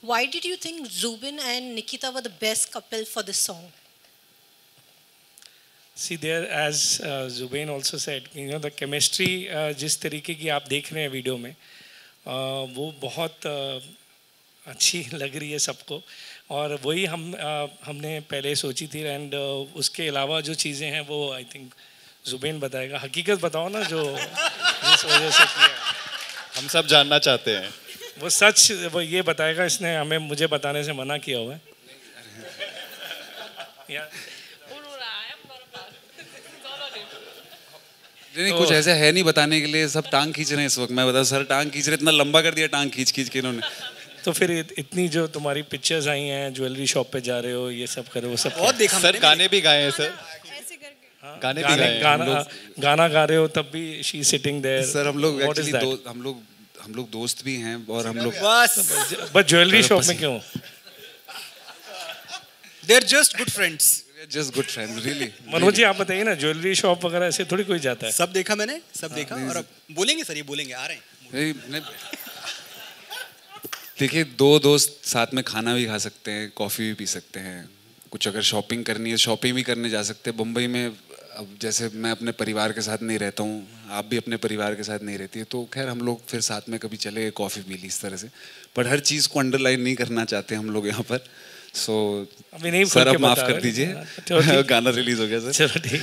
Why did you think Zubin and Nikita were the best couple for this song? See there as Jubin also said you know the chemistry जिस तरीके की आप देख रहे हैं video में uh, वो बहुत uh, अच्छी लग रही है सबको। और वही हम uh, हमने पहले सोची थी एंड uh, उसके अलावा जो चीज़ें हैं वो आई थिंक जुबैन बताएगा। हकीकत बताओ ना जो जिस वजह से किया हम सब जानना चाहते हैं। वो सच वो ये बताएगा इसने हमें मुझे बताने से मना किया हुआ है। या नहीं कुछ ऐसा है नहीं बताने के लिए सब टांग खींच रहे हैं इस वक्त। मैं बता सर टांग खींच रहे इतना लंबा कर दिया टांग खींच खींच के इन्होंने। तो फिर इतनी जो तुम्हारी पिक्चर्स आई हैं ज्वेलरी शॉप पे जा रहे हो ये सब कर हो वो सब बहुत देखा सर गाने भी गाए हैं सर। गाने भी गाने गाए गाना गाना गा रहे हो तब भी शी सिटिंग देयर सर हम लोग एक्चुअली दो हम लोग हम लोग दोस्त भी हैं और हम लोग बस। बट ज्वेलरी शॉप में क्यों? They are just good friends just good friends really Manoj ji आप बताइए ना ज्वेलरी शॉप वगैरह ऐसे थोड़ी कोई जाता है। सब देखा मैंने सब देखा और अब बोलेंगे सर ये बोलेंगे आ रहे हैं। नहीं नहीं। देखिए दो दोस्त साथ में खाना भी खा सकते हैं कॉफ़ी भी पी सकते हैं। कुछ अगर शॉपिंग करनी है शॉपिंग भी करने जा सकते हैं मुंबई में अब जैसे मैं अपने परिवार के साथ नहीं रहता हूँ आप भी अपने परिवार के साथ नहीं रहती है तो खैर हम लोग फिर साथ में कभी चले गए कॉफ़ी पी ली इस तरह से। बट हर चीज़ को अंडरलाइन नहीं करना चाहते हम लोग यहाँ पर। सो अभी नहीं सर अब माफ़ कर दीजिए। गाना रिलीज़ हो गया सर चलो ठीक।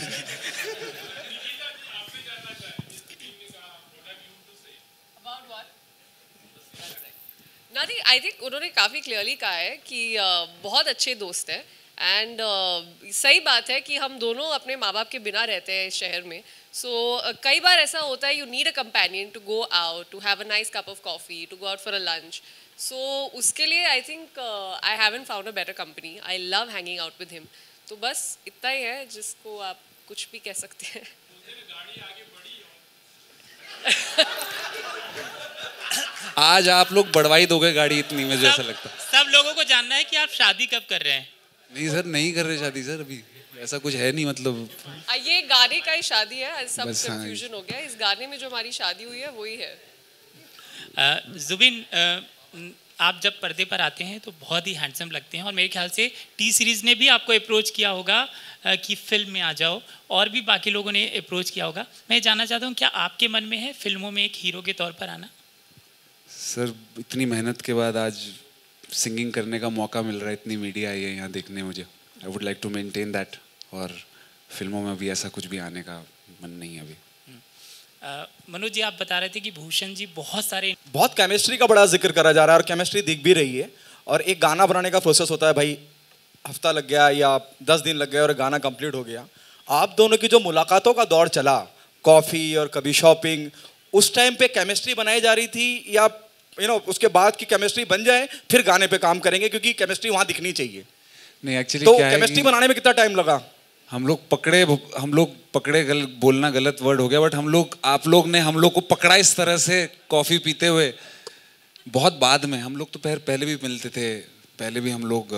नथिंग आई थिंक उन्होंने काफ़ी क्लियरली कहा है कि uh, बहुत अच्छे दोस्त हैं। एंड uh, सही बात है कि हम दोनों अपने माँ बाप के बिना रहते हैं इस शहर में। सो so, uh, कई बार ऐसा होता है you need a companion to go out to have a nice cup of coffee to go out for a lunch so उसके लिए I think I haven't found a better company I love hanging out with him तो बस इतना ही है जिसको आप कुछ भी कह सकते हैं। आज आप लोग बढ़वाई दोगे गाड़ी इतनी मुझे जैसा लगता है। सब लोगों को जानना है कि आप शादी कब कर रहे हैं। नहीं सर नहीं कर रहे शादी सर अभी ऐसा कुछ है नहीं मतलब। आ, ये गाने का ही शादी है आज सब बस हाँ। कंफ्यूजन हो गया इस गाने में जो हमारी शादी हुई है वही है जुबिन आप जब पर्दे पर आते हैं तो बहुत ही हैंडसम लगते हैं और मेरे ख्याल से टी सीरीज़ ने भी आपको अप्रोच किया होगा कि फ़िल्म में आ जाओ और भी बाकी लोगों ने अप्रोच किया होगा। मैं जानना चाहता हूँ क्या आपके मन में है फ़िल्मों में एक हीरो के तौर पर आना? सर इतनी मेहनत के बाद आज सिंगिंग करने का मौका मिल रहा है इतनी मीडिया आई है यहाँ देखने मुझे। I would like to maintain that और फ़िल्मों में भी ऐसा कुछ भी आने का मन नहीं है अभी। मनोज जी आप बता रहे थे कि भूषण जी बहुत सारे बहुत केमिस्ट्री का बड़ा ज़िक्र करा जा रहा है और केमिस्ट्री दिख भी रही है और एक गाना बनाने का प्रोसेस होता है भाई हफ़्ता लग गया या दस दिन लग गए और गाना कंप्लीट हो गया। आप दोनों की जो मुलाकातों का दौर चला कॉफ़ी और कभी शॉपिंग उस टाइम पे केमिस्ट्री बनाई जा रही थी या यू नो उसके बाद की केमिस्ट्री बन जाए फिर गाने पे काम करेंगे क्योंकि केमिस्ट्री वहाँ दिखनी चाहिए। नहीं एक्चुअली तो क्या केमिस्ट्री बनाने में कितना टाइम लगा? हम लोग पकड़े हम लोग पकड़े गल, बोलना गलत वर्ड हो गया बट हम लोग आप लोग ने हम लोग को पकड़ा इस तरह से कॉफ़ी पीते हुए। बहुत बाद में हम लोग तो पहले पहले भी मिलते थे पहले भी हम लोग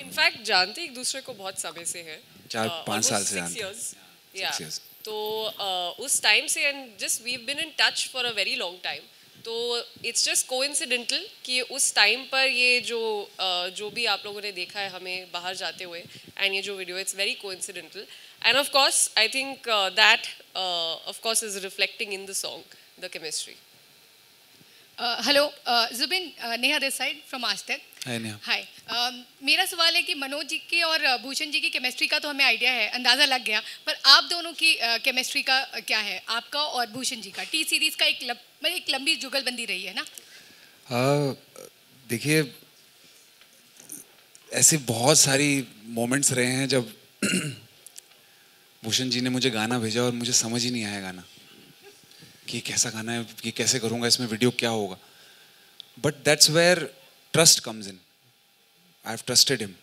इनफैक्ट जानते एक दूसरे को बहुत समय से है। चार, Uh, पाँच साल से जानते हैं। Yeah. तो uh, उस टाइम से and just we been in touch for a very long time तो इट्स जस्ट कोइंसिडेंटल कि उस टाइम पर ये जो जो भी आप लोगों ने देखा है हमें बाहर जाते हुए एंड ये जो video it's very coincidental and of course I think that of course is reflecting in the song the chemistry hello Jubin Neha this side from Aaj Tak है नहीं हाय मेरा सवाल है कि मनोज जी के और भूषण जी की केमिस्ट्री का तो हमें आइडिया है अंदाज़ा लग गया पर आप दोनों की केमिस्ट्री का क्या है? आपका और भूषण जी का टी सीरीज़ का एक लब, मतलब एक लंबी जुगलबंदी रही है ना? हाँ, देखिए ऐसे बहुत सारी मोमेंट्स रहे हैं जब भूषण जी ने मुझे गाना भेजा और मुझे समझ ही नहीं आया गाना। कि कैसा गाना है कि कैसे करूँगा इसमें वीडियो क्या होगा? But that's where trust comes in I have trusted him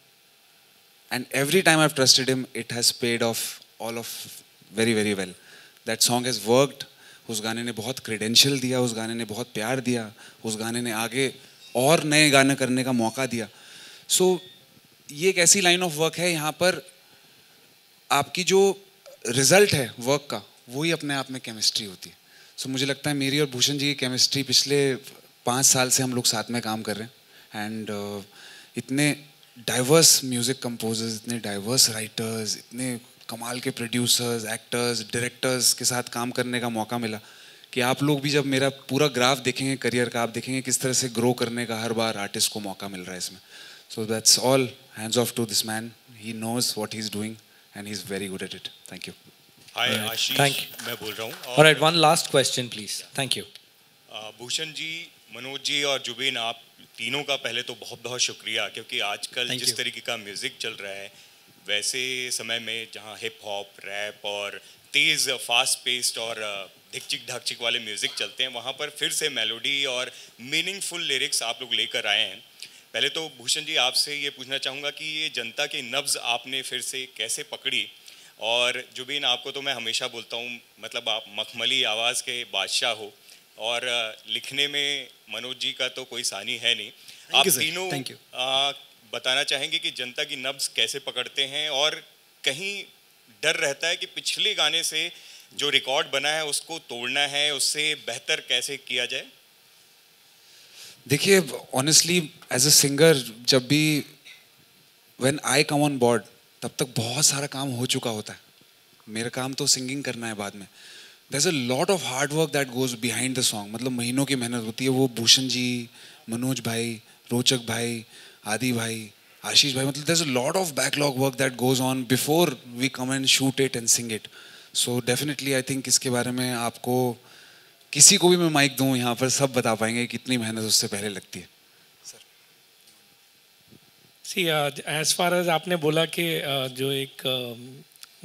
and every time I have trusted him it has paid off all of very very well that song has worked उस गाने ने बहुत credential दिया उस गाने ने बहुत प्यार दिया उस गाने ने आगे और नए गाने करने का मौका दिया। सो so, ये एक ऐसी लाइन ऑफ़ वर्क है यहाँ पर आपकी जो रिज़ल्ट है वर्क का वही अपने आप में केमिस्ट्री होती है। सो so, मुझे लगता है मेरी और भूषण जी की केमिस्ट्री पिछले पाँच साल से हम लोग साथ में काम कर रहे हैं। एंड uh, इतने डाइवर्स म्यूज़िक कंपोजर्स इतने डाइवर्स राइटर्स इतने कमाल के प्रोड्यूसर्स एक्टर्स डायरेक्टर्स के साथ काम करने का मौका मिला कि आप लोग भी जब मेरा पूरा ग्राफ देखेंगे करियर का आप देखेंगे किस तरह से ग्रो करने का हर बार आर्टिस्ट को मौका मिल रहा है इसमें। So that's all hands off to this man he knows what he is doing and he is very good at it thank you hi Ashish thank you. मैं बोल रहा हूँ। All right, one last question, please. Thank you. आ, भूषण जी मनोज जी और जुबिन आप तीनों का पहले तो बहुत बहुत शुक्रिया क्योंकि आजकल जिस तरीके का म्यूज़िक चल रहा है वैसे समय में जहाँ हिप हॉप रैप और तेज फास्ट पेस्ट और धिकचिक ढाकचिक वाले म्यूज़िक चलते हैं वहाँ पर फिर से मेलोडी और मीनिंगफुल लिरिक्स आप लोग लेकर आए हैं। पहले तो भूषण जी आपसे ये पूछना चाहूँगा कि ये जनता के नब्ज आपने फिर से कैसे पकड़ी? और जुबीन आपको तो मैं हमेशा बोलता हूँ मतलब आप मखमली आवाज़ के बादशाह हो और लिखने में मनोज जी का तो कोई सानी है नहीं। आप you, तीनों बताना चाहेंगे कि जनता की नब्ज कैसे पकड़ते हैं और कहीं डर रहता है कि पिछले गाने से जो रिकॉर्ड बना है उसको तोड़ना है, उससे बेहतर कैसे किया जाए? देखिए ऑनेस्टली एज अ सिंगर जब भी when I come on board तब तक बहुत सारा काम हो चुका होता है। मेरा काम तो सिंगिंग करना है बाद में। There's a lot of hard work that goes behind the song मतलब महीनों की मेहनत होती है। वो भूषण जी, मनोज भाई, रोचक भाई भाई आशीष भाई मतलब there's a lot of backlog work that goes on before we come and shoot it and sing it. So definitely I think इसके बारे में आपको किसी को भी मैं माइक दूँ यहाँ पर सब बता पाएँगे कितनी मेहनत उससे पहले लगती है। सी एज फार एज आपने बोला कि uh, जो एक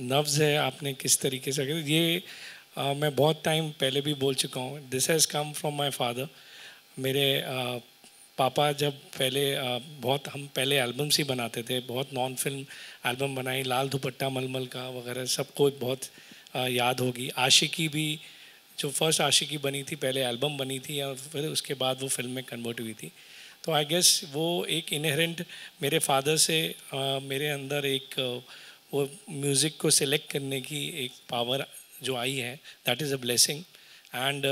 नब्ज है आपने किस तरीके से ये uh, मैं बहुत टाइम पहले भी बोल चुका हूँ। This has come from my father मेरे uh, पापा जब पहले बहुत हम पहले एल्बम्स ही बनाते थे बहुत नॉन फ़िल्म एल्बम बनाई लाल दुपट्टा मलमल का वगैरह सबको बहुत याद होगी। आशिकी भी जो फ़र्स्ट आशिकी बनी थी पहले एल्बम बनी थी और फिर उसके बाद वो फ़िल्म में कन्वर्ट हुई थी। तो आई गेस वो एक इनहेरेंट मेरे फादर से uh, मेरे अंदर एक वो म्यूज़िक को सिलेक्ट करने की एक पावर जो आई है that is a blessing and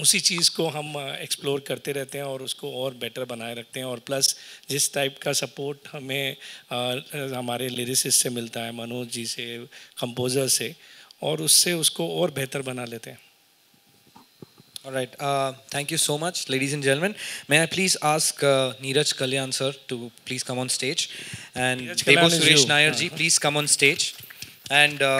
उसी चीज़ को हम एक्सप्लोर करते रहते हैं और उसको और बेटर बनाए रखते हैं और प्लस जिस टाइप का सपोर्ट हमें uh, हमारे लिरिसिस्ट से मिलता है मनोज जी से कंपोज़र से और उससे उसको और बेहतर बना लेते हैं All right. Uh, thank you so much, ladies and gentlemen. May I please ask uh, Neeraj Kalyan sir to please come on stage, and is Suresh. Nair ji, please come on stage, and. Uh,